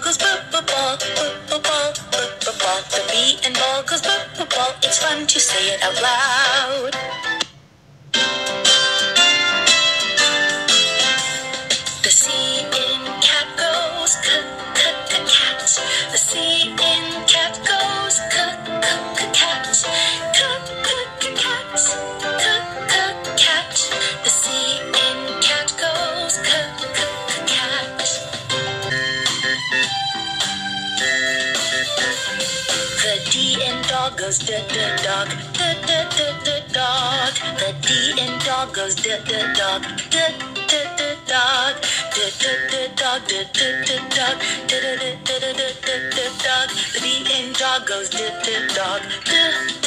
goes bop bop ball, bop bop ball, bop bop ball. The beat and ball goes bop bop ball. It's fun to say it out loud. The D in dog goes the the dog, the the the the dog. The D in dog goes the the dog, the the the dog. The the the dog, the the the dog, the the the the the the dog. The D in dog goes the the dog, the.